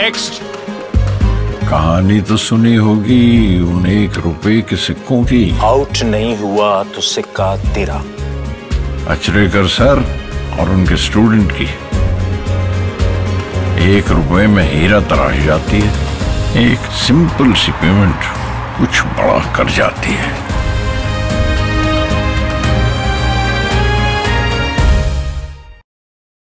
Next कहानी तो सुनी होगी उन एक रुपए के सिक्कों की। आउट नहीं हुआ तो सिक्का तेरा। अचरेकर सर और उनके स्टूडेंट की। एक रुपए में हीरा तराश जाती है एक सिंपल सी पेमेंट कुछ बड़ा कर जाती है।